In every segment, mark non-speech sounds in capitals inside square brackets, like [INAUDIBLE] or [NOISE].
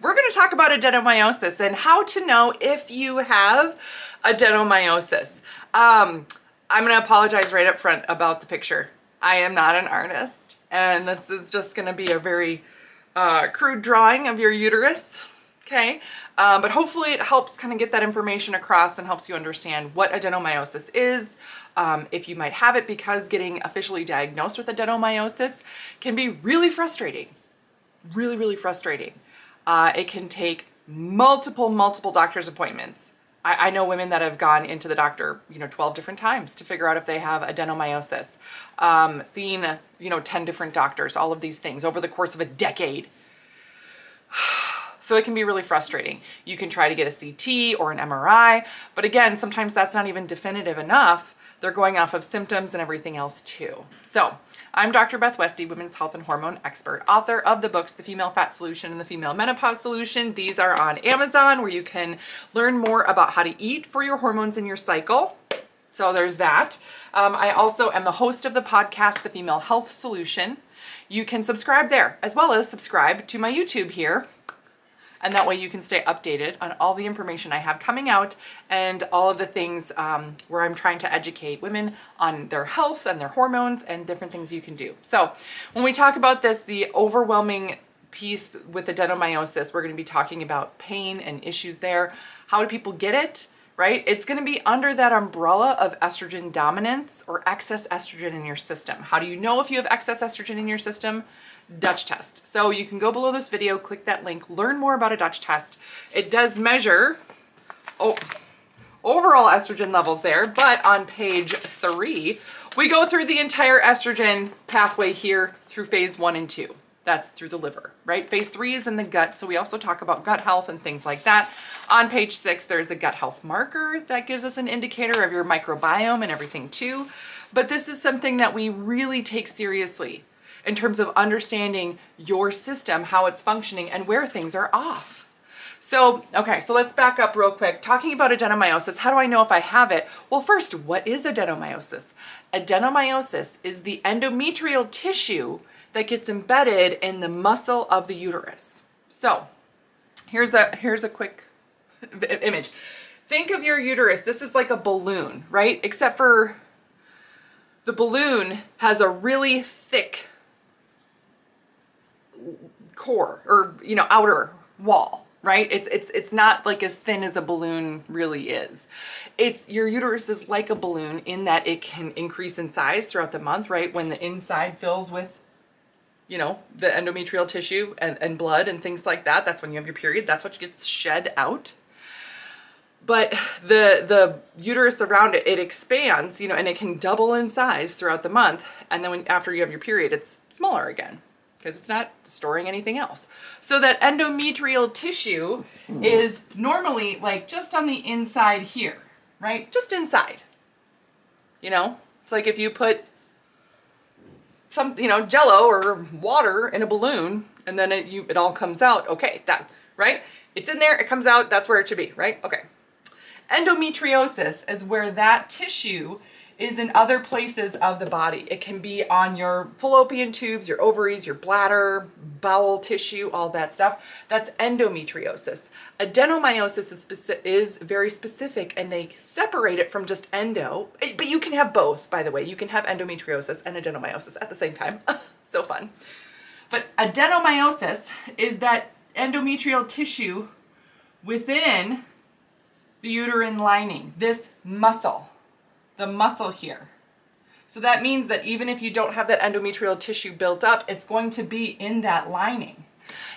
We're going to talk about adenomyosis and how to know if you have adenomyosis. Um, I'm going to apologize right up front about the picture. I am not an artist, and this is just going to be a very uh, crude drawing of your uterus, okay? Um, but hopefully it helps kind of get that information across and helps you understand what adenomyosis is, um, if you might have it, because getting officially diagnosed with adenomyosis can be really frustrating. Really, really frustrating. Uh, it can take multiple, multiple doctor's appointments. I, I, know women that have gone into the doctor, you know, 12 different times to figure out if they have adenomyosis. Um, seen, you know, 10 different doctors, all of these things over the course of a decade. [SIGHS] So it can be really frustrating. You can try to get a CT or an MRI, but again, sometimes that's not even definitive enough. They're going off of symptoms and everything else too. So I'm Dr. Beth Westie, women's health and hormone expert, author of the books, The Female Fat Solution and The Female Menopause Solution. These are on Amazon where you can learn more about how to eat for your hormones in your cycle. So there's that. Um, I also am the host of the podcast, The Female Health Solution. You can subscribe there as well as subscribe to my YouTube here and that way you can stay updated on all the information I have coming out and all of the things um, where I'm trying to educate women on their health and their hormones and different things you can do. So when we talk about this, the overwhelming piece with adenomyosis, we're going to be talking about pain and issues there. How do people get it? Right? It's going to be under that umbrella of estrogen dominance or excess estrogen in your system. How do you know if you have excess estrogen in your system? Dutch test. So you can go below this video, click that link, learn more about a Dutch test. It does measure oh, overall estrogen levels there, but on page three, we go through the entire estrogen pathway here through phase one and two. That's through the liver, right? Phase three is in the gut, so we also talk about gut health and things like that. On page six, there's a gut health marker that gives us an indicator of your microbiome and everything too. But this is something that we really take seriously in terms of understanding your system, how it's functioning, and where things are off. So, okay, so let's back up real quick. Talking about adenomyosis, how do I know if I have it? Well, first, what is adenomyosis? Adenomyosis is the endometrial tissue that gets embedded in the muscle of the uterus. So, here's a here's a quick [LAUGHS] image. Think of your uterus. This is like a balloon, right? Except for the balloon has a really thick core or, you know, outer wall, right? It's, it's, it's not like as thin as a balloon really is. It's your uterus is like a balloon in that it can increase in size throughout the month, right? When the inside fills with you know, the endometrial tissue and, and blood and things like that. That's when you have your period. That's what gets shed out. But the the uterus around it, it expands, you know, and it can double in size throughout the month. And then when after you have your period, it's smaller again because it's not storing anything else. So that endometrial tissue hmm. is normally like just on the inside here, right? Just inside. You know, it's like if you put some, you know, jello or water in a balloon and then it, you, it all comes out. Okay, that, right? It's in there, it comes out, that's where it should be, right? Okay. Endometriosis is where that tissue is in other places of the body. It can be on your fallopian tubes, your ovaries, your bladder, bowel tissue, all that stuff. That's endometriosis. Adenomyosis is, speci- is very specific and they separate it from just endo, eh, but you can have both, by the way. You can have endometriosis and adenomyosis at the same time. [LAUGHS] so fun. But adenomyosis is that endometrial tissue within the uterine lining, this muscle the muscle here. So that means that even if you don't have that endometrial tissue built up, it's going to be in that lining.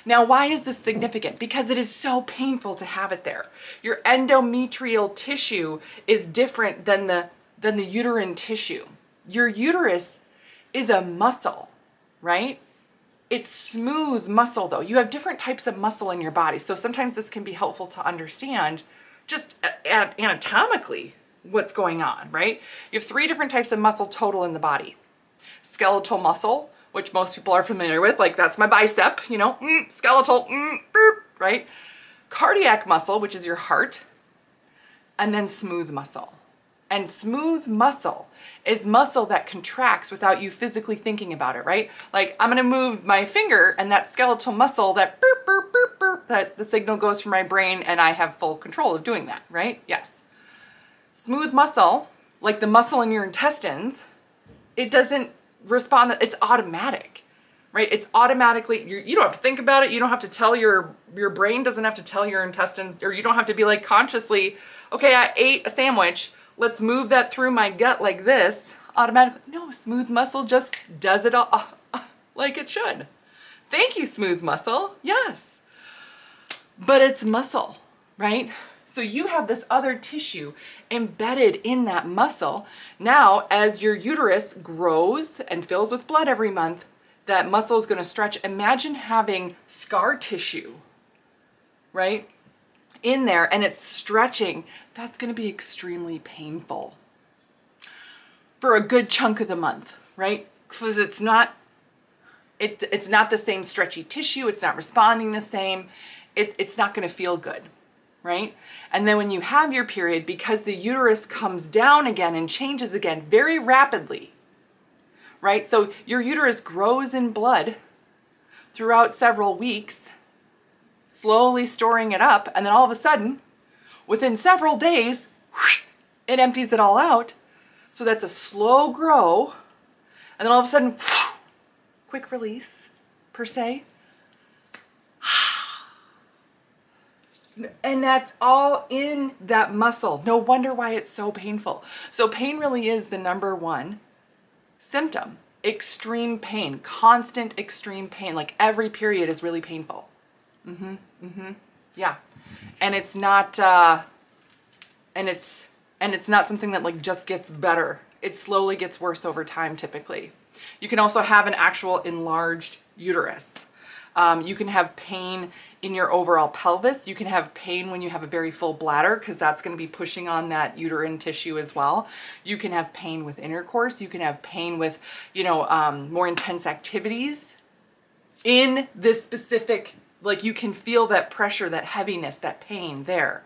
Now, why is this significant? Because it is so painful to have it there. Your endometrial tissue is different than the, than the uterine tissue. Your uterus is a muscle, right? It's smooth muscle though. You have different types of muscle in your body. So sometimes this can be helpful to understand just anatomically what's going on, right? You have three different types of muscle total in the body. Skeletal muscle, which most people are familiar with, like that's my bicep, you know, mm, skeletal, mm, boop, right? Cardiac muscle, which is your heart, and then smooth muscle. And smooth muscle is muscle that contracts without you physically thinking about it, right? Like I'm gonna move my finger and that skeletal muscle that burp, burp, burp, burp, that the signal goes from my brain and I have full control of doing that, right? Yes. Smooth muscle, like the muscle in your intestines, it doesn't respond, it's automatic, right? It's automatically, you do not have to think about it. You don't have to tell your, your brain doesn't have to tell your intestines, or you don't have to be like consciously, okay, I ate a sandwich, let's move that through my gut like this, automatically. No, smooth muscle just does it all [LAUGHS] like it should. Thank you, smooth muscle. Yes. But it's muscle, right? So you have this other tissue embedded in that muscle. Now, as your uterus grows and fills with blood every month, that muscle is going to stretch. Imagine having scar tissue, right? in there and it's stretching, that's going to be extremely painful for a good chunk of the month, right? Because it's not it, it's not the same stretchy tissue, it's not responding the same, it, it's not going to feel good, right? And then when you have your period, because the uterus comes down again and changes again very rapidly, right? So your uterus grows in blood throughout several weeks slowly storing it up, and then all of a sudden, within several days, whoosh, it empties it all out. So that's a slow grow, and then all of a sudden, whoosh, quick release, per se. And that's all in that muscle. No wonder why it's so painful. So pain really is the number one symptom. Extreme pain, constant extreme pain. Like every period is really painful. Mm-hmm. Mm-hmm. Yeah. And it's not uh and it's and it's not something that like just gets better. It slowly gets worse over time typically. You can also have an actual enlarged uterus. Um, you can have pain in your overall pelvis. You can have pain when you have a very full bladder because that's going to be pushing on that uterine tissue as well. You can have pain with intercourse. You can have pain with, you know, um, more intense activities in this specific like you can feel that pressure, that heaviness, that pain there.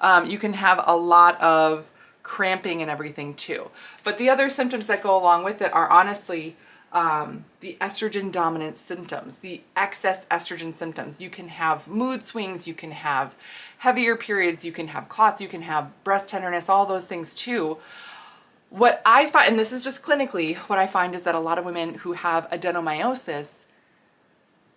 Um, you can have a lot of cramping and everything too. But the other symptoms that go along with it are honestly um, the estrogen dominant symptoms, the excess estrogen symptoms. You can have mood swings, you can have heavier periods, you can have clots, you can have breast tenderness, all those things too. What I find, and this is just clinically, what I find is that a lot of women who have adenomyosis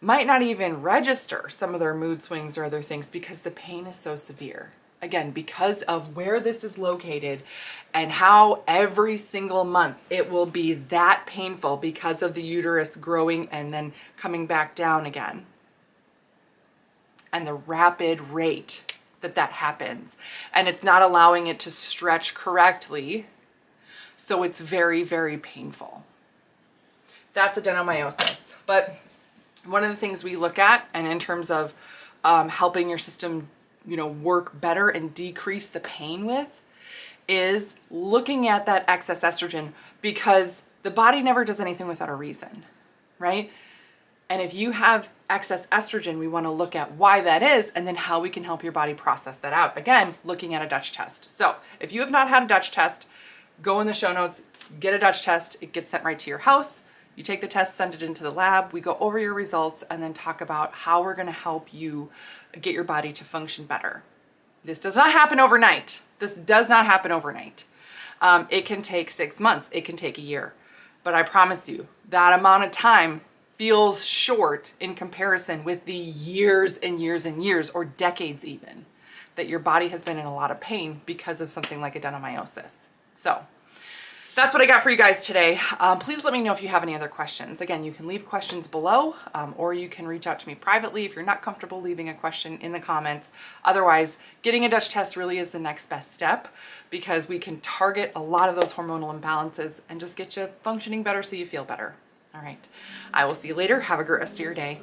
might not even register some of their mood swings or other things because the pain is so severe. Again, because of where this is located and how every single month it will be that painful because of the uterus growing and then coming back down again. And the rapid rate that that happens. And it's not allowing it to stretch correctly. So it's very, very painful. That's adenomyosis. But one of the things we look at and in terms of um, helping your system you know work better and decrease the pain with is looking at that excess estrogen because the body never does anything without a reason right? And if you have excess estrogen we want to look at why that is and then how we can help your body process that out. Again looking at a dutch test. So if you have not had a dutch test go in the show notes get a dutch test it gets sent right to your house you take the test, send it into the lab, we go over your results, and then talk about how we're gonna help you get your body to function better. This does not happen overnight. This does not happen overnight. Um, it can take six months, it can take a year. But I promise you, that amount of time feels short in comparison with the years and years and years, or decades even, that your body has been in a lot of pain because of something like adenomyosis. So, that's what I got for you guys today. Um, please let me know if you have any other questions. Again, you can leave questions below um, or you can reach out to me privately if you're not comfortable leaving a question in the comments. Otherwise, getting a Dutch test really is the next best step because we can target a lot of those hormonal imbalances and just get you functioning better so you feel better. All right. I will see you later. Have a great rest of your day.